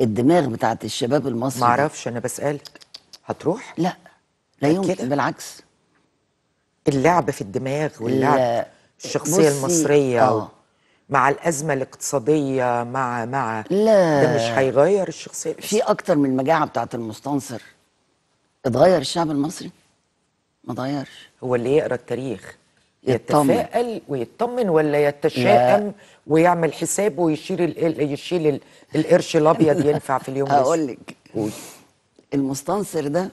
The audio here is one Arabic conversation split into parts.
الدماغ بتاعت الشباب المصري. أعرفش أنا بسالك هتروح لا لا؟ يمكن بالعكس اللعب في الدماغ واللعب. الشخصية المصرية آه. مع الأزمة الاقتصادية مع مع لا. ده مش هيغير الشخصية في أكتر من المجاعه بتاعت المستنصر اتغير الشعب المصري ما اتغيرش هو اللي يقرأ التاريخ. يتفائل ويطمن ولا يتشائم ويعمل حسابه ويشيل يشيل ال- القرش الأبيض ينفع في اليوم الأسود؟ هقول لك. المستنصر ده.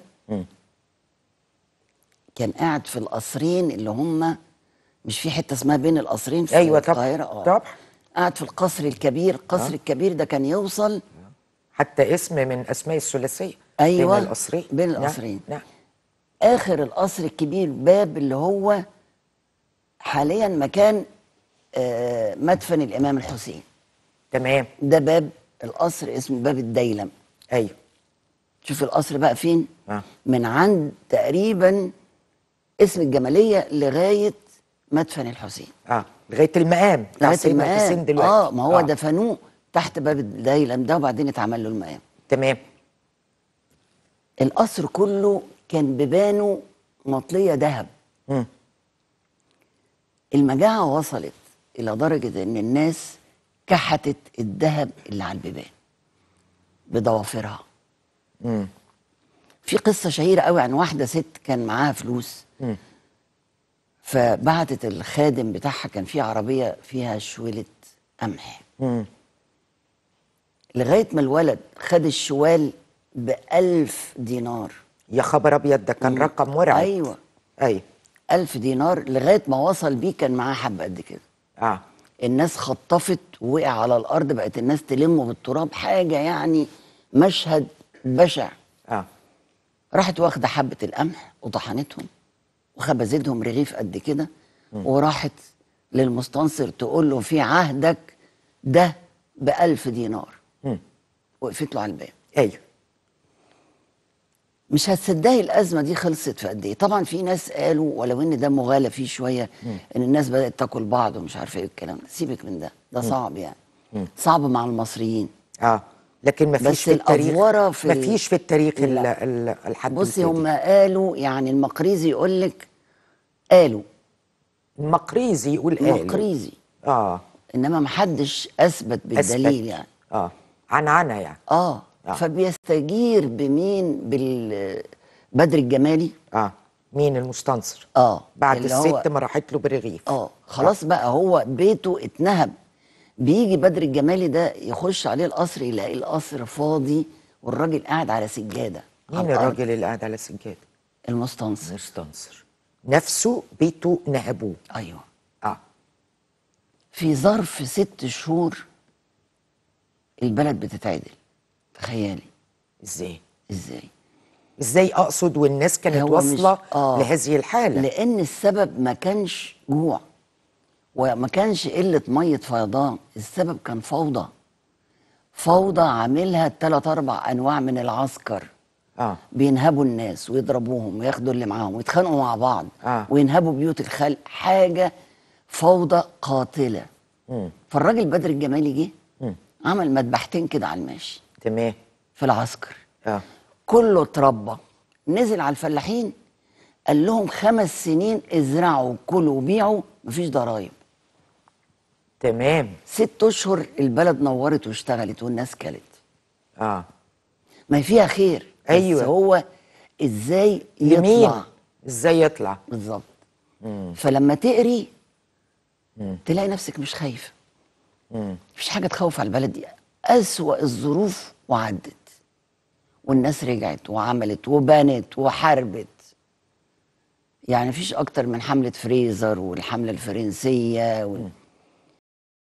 كان قاعد في القصرين اللي هم مش في حتة اسمها بين القصرين في أيوة. القاهرة آه طبعا. قاعد في القصر الكبير القصر الكبير ده كان يوصل حتى اسم من أسماء الثلاثية أيوة، بين القصرين بين نعم، القصرين. نعم آخر القصر الكبير باب اللي هو حاليا مكان آه، مدفن الإمام الحسين. تمام. ده باب القصر اسمه باب الديلم. أيوه. شوف القصر بقى فين؟ آه. من عند تقريبا اسم الجمالية لغاية مدفن الحسين. آه لغاية المقام لغاية المقام. دلوقتي. آه ما هو دفنوه تحت باب الديلم ده وبعدين اتعمل له المقام. تمام. القصر كله كان بيبانه مطلية ذهب. مم. المجاعة وصلت إلى درجة إن الناس كحتت الذهب اللي على البيبان بضوافرها مم. في قصة شهيرة قوي عن واحدة ست كان معاها فلوس مم. فبعتت الخادم بتاعها كان في عربية فيها شويلة قمح مم. لغاية ما الولد خد الشوال بألف دينار يا خبر أبيض ده كان رقم مرعب أيوه أيوه ألف دينار لغاية ما وصل بيه كان معاه حبة قد كده. آه. الناس خطفت ووقع على الأرض بقت الناس تلمه بالتراب حاجة يعني مشهد بشع. آه. راحت واخدة حبة القمح وطحنتهم وخبزتهم رغيف قد كده وراحت للمستنصر تقول له في عهدك ده بألف دينار. مم. وقفت له على الباب. أيوه. مش هتصدقي الأزمة دي خلصت في قد إيه. طبعا في ناس قالوا ولو إن ده مغالى فيه شوية إن الناس بدأت تاكل بعض ومش عارفة إيه الكلام ده. سيبك من ده ده صعب يعني. صعب مع المصريين. آه لكن ما فيش في التاريخ في ما فيش في التاريخ الحد بصي. هم قالوا يعني المقريزي يقول لك قالوا. المقريزي يقول قال مقريزي آه. إنما محدش أثبت بالدليل أثبت. يعني. آه. عنعنه يعني. آه, آه. فبيستجير بمين؟ بال بدر الجمالي. آه. مين المستنصر؟ آه. بعد الست ما راحت له برغيف. آه. خلاص بقى هو بيته اتنهب. بيجي بدر الجمالي ده يخش عليه القصر يلاقي القصر فاضي والراجل قاعد على سجادة. مين. الراجل اللي قاعد على السجاده المستنصر. مستنصر نفسه بيته نهبوه. أيوه. آه. في ظرف ست شهور البلد بتتعدل. تخيلي إزاي؟ إزاي؟ إزاي أقصد والناس كانت واصلة آه. لهذه الحالة؟ لأن السبب ما كانش جوع وما كانش قلة مية فيضان السبب كان فوضى. فوضى عاملها ثلاث أربع أنواع من العسكر. آه. بينهبوا الناس ويضربوهم وياخدوا اللي معاهم ويتخانقوا مع بعض آه. وينهبوا بيوت الخلق. حاجة فوضى قاتلة. مم. فالراجل بدر الجمالي جه. عمل مذبحتين كده على الماشي. تمام. في العسكر. آه. كله اتربى. نزل على الفلاحين قال لهم خمس سنين ازرعوا كلوا وبيعوا مفيش ضرايب تمام. ست أشهر البلد نورت واشتغلت والناس كلت. آه. ما فيها خير أيوة. بس هو إزاي لمين يطلع؟ إزاي يطلع؟ بالظبط. فلما تقري تلاقي نفسك مش خايفه مفيش حاجة تخوف على البلد دي. أسوأ الظروف وعدت. والناس رجعت وعملت وبنت وحاربت. يعني مفيش أكتر من حملة فريزر والحملة الفرنسية وال...